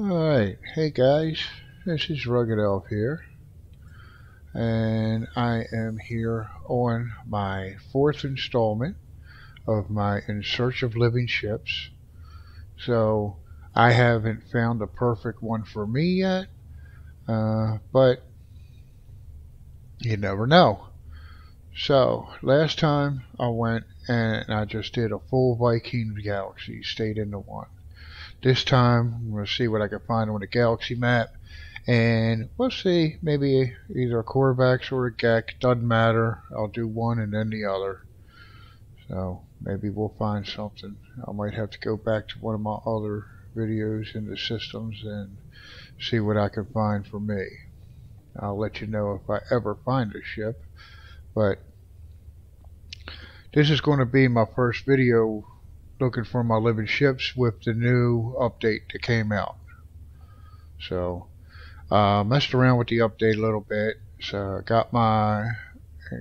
Alright, hey guys, this is Rugged Elf here, and I am here on my fourth installment of my In Search of Living Ships. So, I haven't found a perfect one for me yet, uh, but you never know. So, last time I went and I just did a full Vy'keens Galaxy, stayed into one. This time, I'm going to see what I can find on the Galaxy map. And we'll see, maybe either a Korvax or a Gek, doesn't matter. I'll do one and then the other. So, maybe we'll find something. I might have to go back to one of my other videos in the systems and see what I can find for me. I'll let you know if I ever find a ship. But this is going to be my first video looking for my living ships with the new update that came out. So, uh, messed around with the update a little bit. So, got my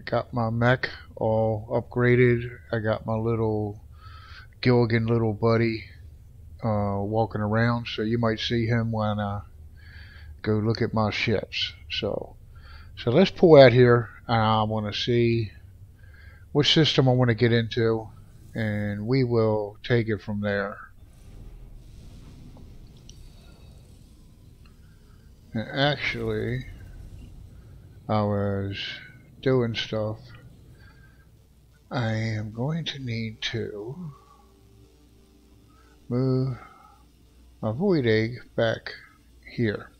got my mech all upgraded. I got my little Gilligan little buddy uh, walking around, so you might see him when I go look at my ships. So, so let's pull out here. I want to see which system I want to get into and we will take it from there. And actually, I was doing stuff. I am going to need to move my void egg back here.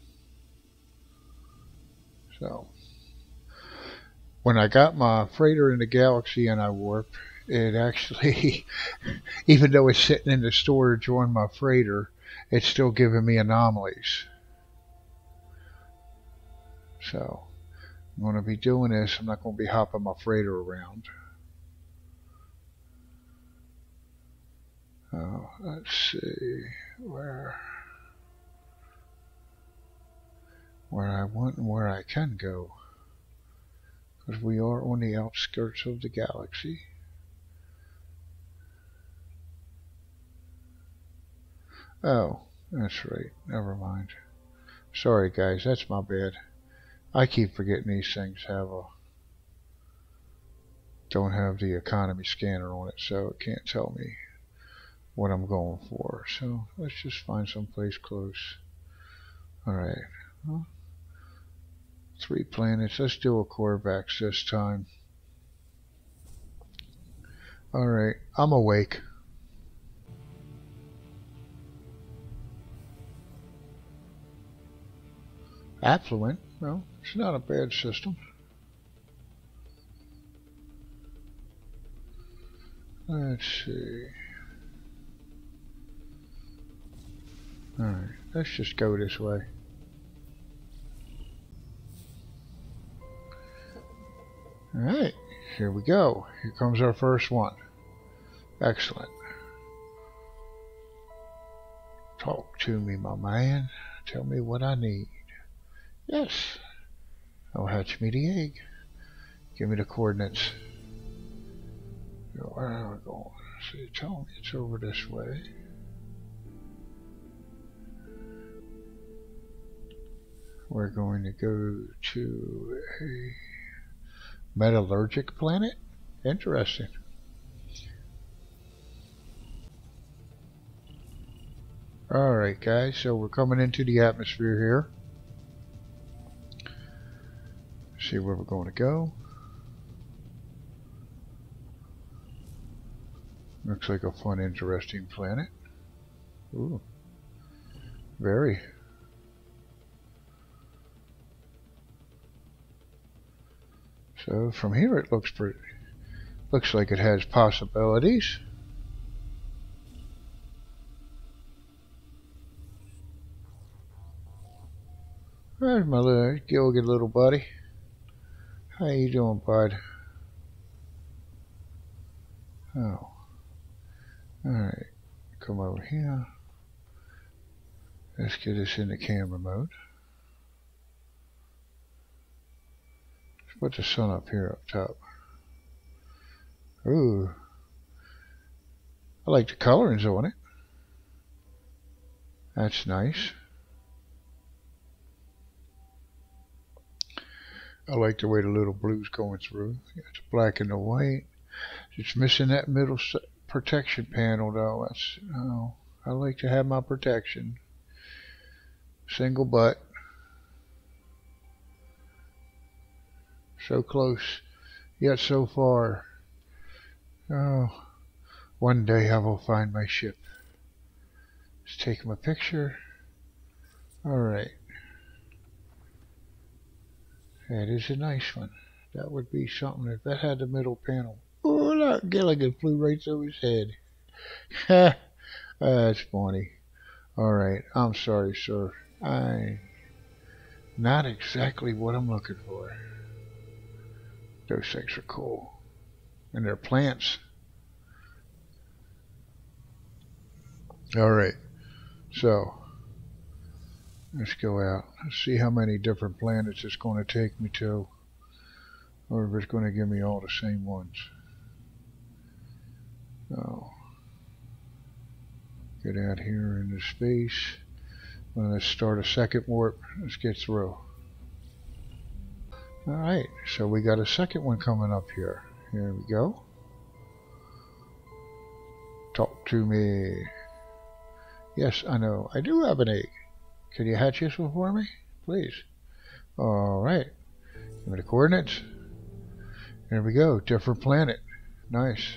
So, when I got my freighter in the galaxy and I warp, it actually, even though it's sitting in the storage on my freighter, it's still giving me anomalies. So, I'm going to be doing this. I'm not going to be hopping my freighter around. Oh, let's see where where I want and where I can go because we are on the outskirts of the galaxy. Oh, that's right. Never mind. Sorry, guys. That's my bad. I keep forgetting these things have a don't have the economy scanner on it, so it can't tell me what I'm going for. So let's just find some place close. Alright. Well, three planets. Let's do a Korvax this time. Alright. I'm awake. Affluent. Well, it's not a bad system. Let's see. Alright, let's just go this way. Alright, here we go. Here comes our first one. Excellent. Talk to me, my man. Tell me what I need. Yes. I'll hatch me the egg. Give me the coordinates. Where are we going? See, tell me it's over this way. We're going to go to a metallurgic planet. Interesting. Alright guys, so we're coming into the atmosphere here. See where we're going to go. Looks like a fun, interesting planet. Ooh. Very. So from here it looks pretty looks like it has possibilities. There's my little Gilligan little buddy. How you doing, bud? Oh. Alright. Come over here. Let's get this into camera mode. Let's put the sun up here up top. Ooh. I like the colorings on it. That's nice. I like the way the little blue's going through. It's black and the white. It's missing that middle protection panel though. That's oh, I like to have my protection. Single butt. So close, yet so far. Oh, one day I will find my ship. Let's take a picture. Alright. That is a nice one. That would be something if that had the middle panel. Oh, look, Gilligan flew right through his head. Ha! That's funny. Alright, I'm sorry, sir. I... Not exactly what I'm looking for. Those things are cool. And they're plants. Alright, so Let's go out. Let's see how many different planets it's going to take me to. Or if it's going to give me all the same ones. So, get out here into space. Let's start a second warp. Let's get through. Alright, so we got a second one coming up here. Here we go. Talk to me. Yes, I know. I do have an egg. Can you hatch this one for me? Please. Alright. Give me the coordinates. There we go. Different planet. Nice.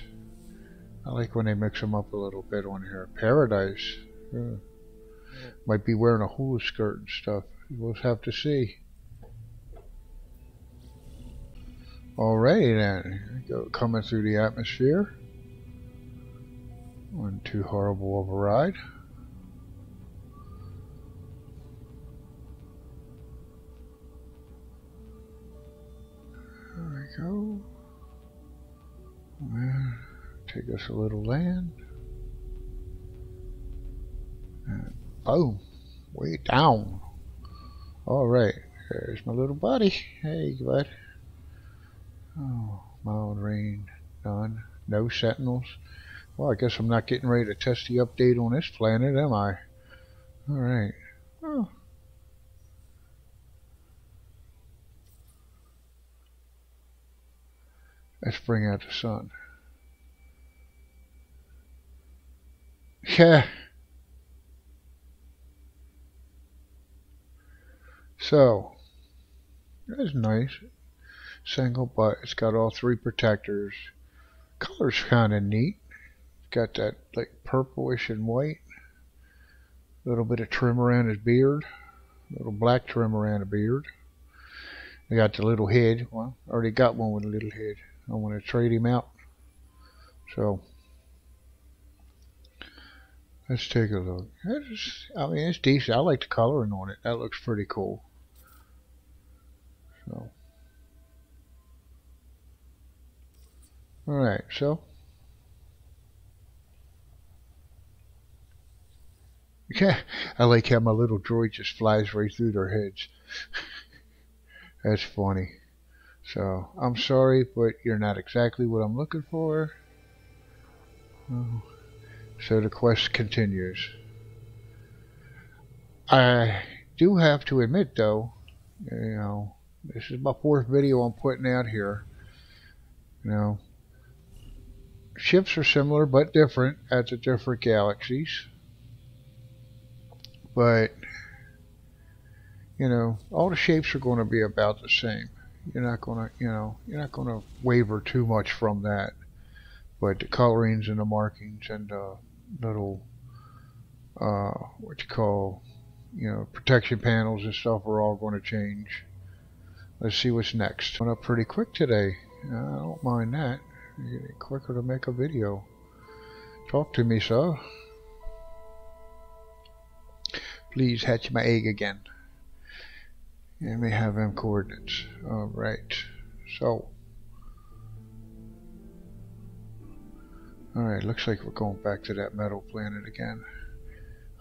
I like when they mix them up a little bit on here. Paradise. Yeah. Might be wearing a hula skirt and stuff. We'll have to see. Alrighty then. Go coming through the atmosphere. One too horrible of a ride. Go. Well, take us a little land. And boom, way down. All right, there's my little buddy. Hey, bud. Oh, mild rain, none. No sentinels. Well, I guess I'm not getting ready to test the update on this planet, am I? All right. Oh. Let's bring out the sun. Yeah. So, that's nice. Single, but it's got all three protectors. Color's kind of neat. Got that like purplish and white. A little bit of trim around his beard. A little black trim around the beard. I got the little head. Well, already got one with a little head. I want to trade him out. So let's take a look. It's, I mean, it's decent. I like the coloring on it. That looks pretty cool. So, all right. So. Yeah, I like how my little droid just flies right through their heads. That's funny. So, I'm sorry, but you're not exactly what I'm looking for. So the quest continues. I do have to admit, though, you know, this is my fourth video I'm putting out here. You know, ships are similar but different at the different galaxies. But, you know, all the shapes are going to be about the same you're not gonna you know you're not gonna waver too much from that. But the colorings and the markings and the little uh, what you call you know protection panels and stuff are all going to change. Let's see what's next. Went up pretty quick today. I don't mind that. Getting quicker to make a video. Talk to me sir. Please hatch my egg again and we have M coordinates. Alright, so. Alright, looks like we're going back to that metal planet again.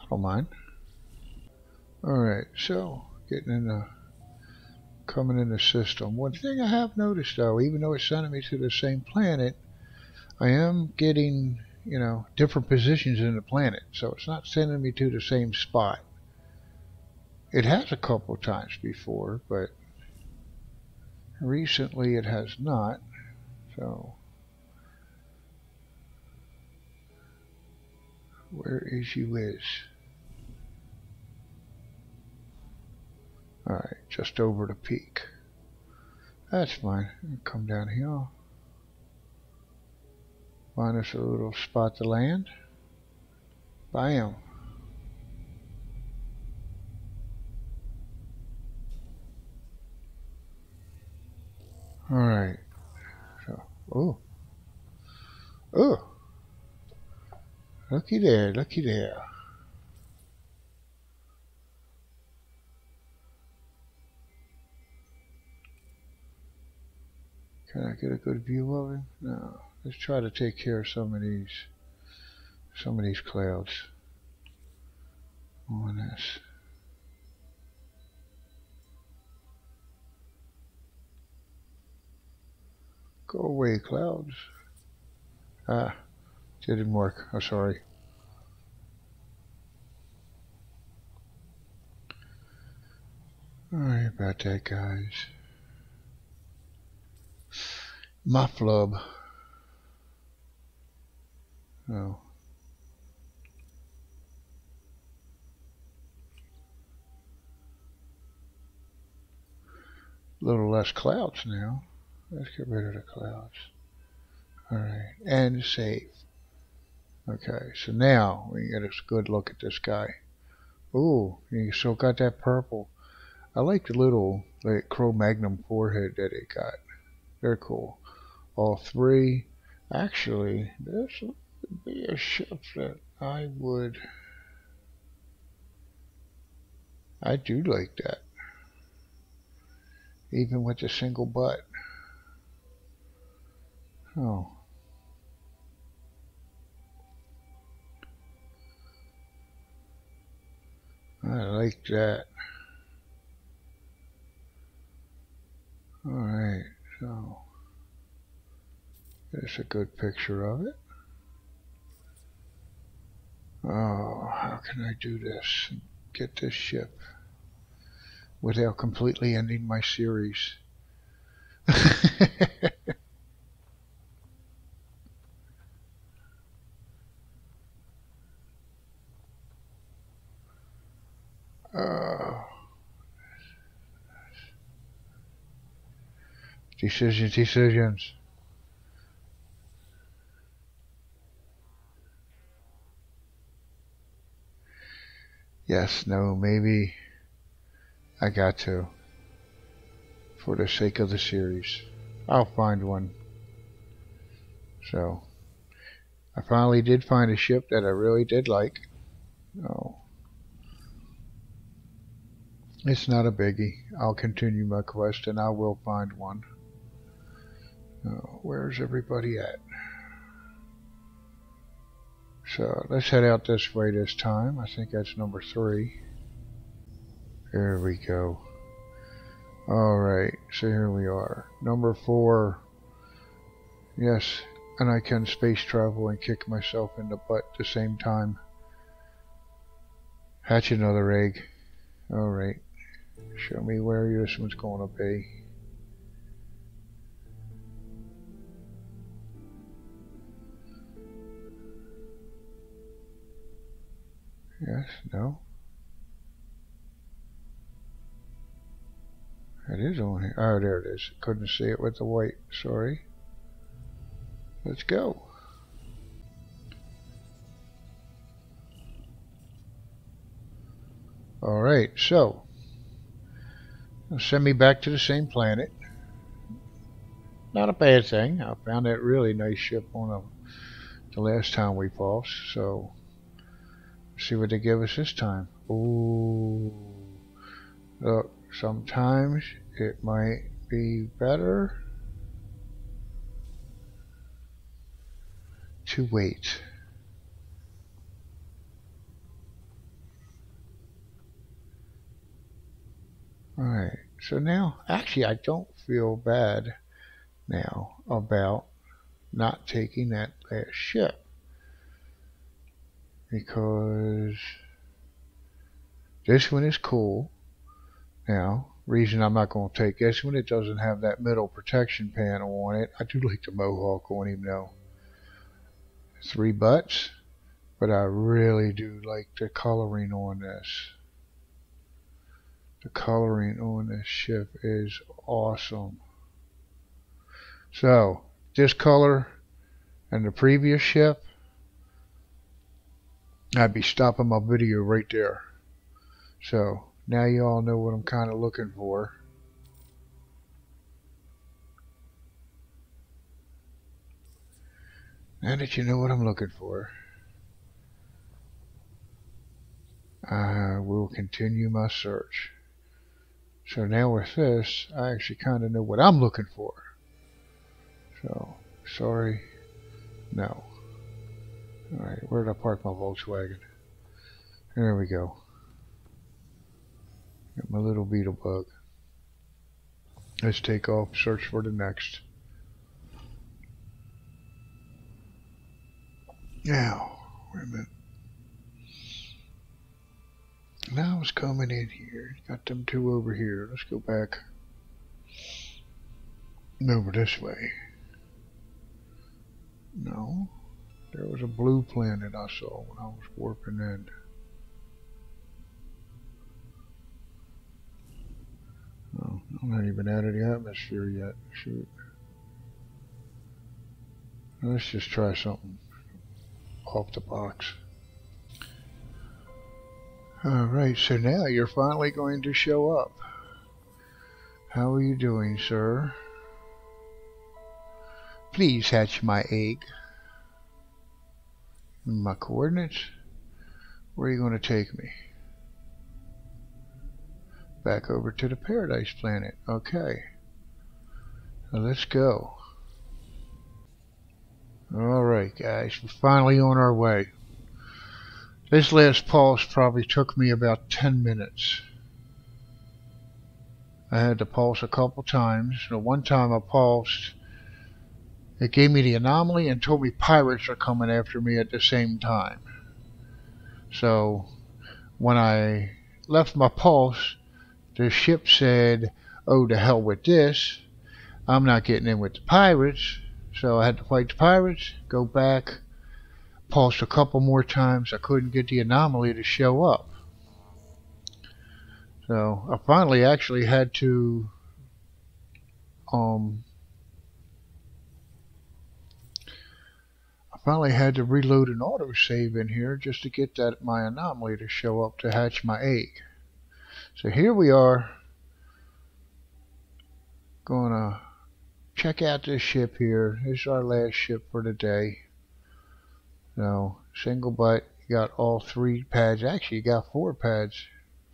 I don't mind. Alright, so, getting in the, coming in the system. One thing I have noticed though, even though it's sending me to the same planet, I am getting, you know, different positions in the planet. So it's not sending me to the same spot. It has a couple times before, but Recently it has not, so where is you is? Alright, just over the peak. That's fine. Come down here. Find us a little spot to land. Bam. Alright. So, oh. Oh. Looky there, looky there. Can I get a good view of him? No. Let's try to take care of some of these some of these clouds on this. Go away, clouds. Ah, didn't work. I'm oh, sorry. Sorry about that, guys. My flub. Oh. A little less clouds now. Let's get rid of the clouds. Alright, and save. Okay, so now we get a good look at this guy. Ooh, you still got that purple. I like the little like Cro-Magnon forehead that it got. They're cool. All three. Actually, this would be a ship that I would... I do like that. Even with the single butt. Oh. I like that. Alright, so there's a good picture of it. Oh, how can I do this and get this ship without completely ending my series? Uh, decisions, decisions. Yes, no, maybe I got to. For the sake of the series. I'll find one. So, I finally did find a ship that I really did like. Oh. It's not a biggie. I'll continue my quest and I will find one. Oh, where's everybody at? So let's head out this way this time. I think that's number three. There we go. Alright, so here we are. Number four. Yes, and I can space travel and kick myself in the butt at the same time. Hatch another egg. Alright. Show me where this one's going to be. Yes, no. It is on here. Oh, there it is. Couldn't see it with the white. Sorry. Let's go. Alright, so. Send me back to the same planet. Not a bad thing. I found that really nice ship on a, the last time we fought, so see what they give us this time. Ooh. Look, sometimes it might be better to wait. Alright, so now, actually I don't feel bad now about not taking that last ship because this one is cool now reason I'm not going to take this one, it doesn't have that middle protection panel on it. I do like the Mohawk on him though. Three butts, but I really do like the coloring on this. The coloring on this ship is awesome. So, this color and the previous ship, I'd be stopping my video right there. So, now you all know what I'm kind of looking for. Now that you know what I'm looking for, I will continue my search. So now with this, I actually kind of know what I'm looking for. So, sorry, no. Alright, where did I park my Volkswagen? There we go. Got my little beetle bug. Let's take off, search for the next. Now, wait a minute. Now it's coming in here. Got them two over here. Let's go back over this way. No. There was a blue planet I saw when I was warping in. Oh, I'm not even out of the atmosphere yet. Shoot. Let's just try something off the box. Alright, so now you're finally going to show up. How are you doing, sir? Please hatch my egg. My coordinates? Where are you going to take me? back over to the Paradise Planet. Okay. Now let's go. Alright guys, we're finally on our way. This last pulse probably took me about 10 minutes. I had to pulse a couple times. The one time I pulsed, it gave me the anomaly and told me pirates are coming after me at the same time. So when I left my pulse, the ship said, oh, to hell with this. I'm not getting in with the pirates. So I had to fight the pirates, go back, pulse a couple more times. I couldn't get the anomaly to show up. So I finally actually had to um I finally had to reload an autosave in here just to get that my anomaly to show up to hatch my egg. So here we are gonna check out this ship here. This is our last ship for the day. Now, single butt, you got all three pads. Actually, you got four pads.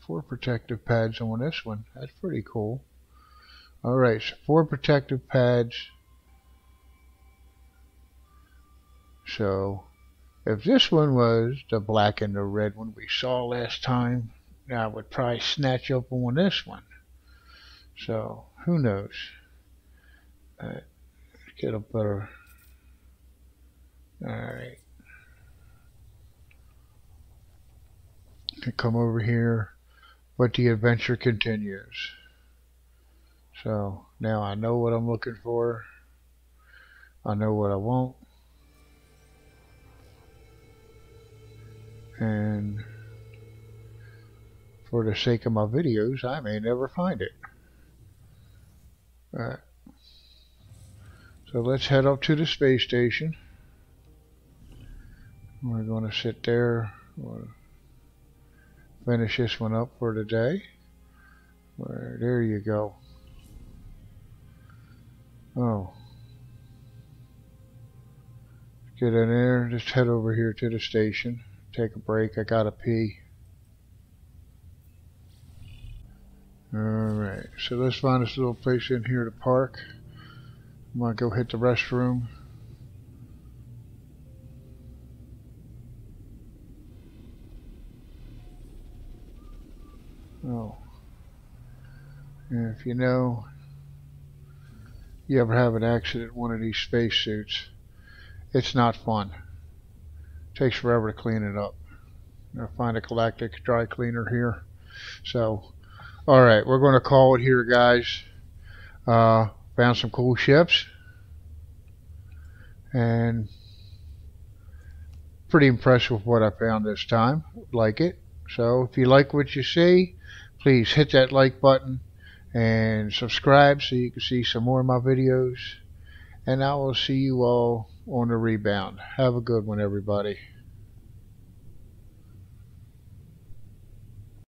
Four protective pads on this one. That's pretty cool. Alright, so four protective pads. So, if this one was the black and the red one we saw last time, I would probably snatch up on this one. So, who knows? Uh, get a better. Alright. Come over here, but the adventure continues. So, now I know what I'm looking for. I know what I want. And for the sake of my videos, I may never find it. Alright. So let's head up to the space station. We're going to sit there. We'll finish this one up for today. Where, there you go. Oh. Get in there. Just head over here to the station. Take a break. I gotta pee. Alright, so let's find this little place in here to park. I'm gonna go hit the restroom. Oh. And if you know, you ever have an accident in one of these spacesuits, it's not fun. It takes forever to clean it up. I find a galactic dry cleaner here. So Alright, we're going to call it here, guys. Uh, found some cool ships. And pretty impressed with what I found this time. Like it. So if you like what you see, please hit that like button and subscribe so you can see some more of my videos. And I will see you all on the rebound. Have a good one, everybody.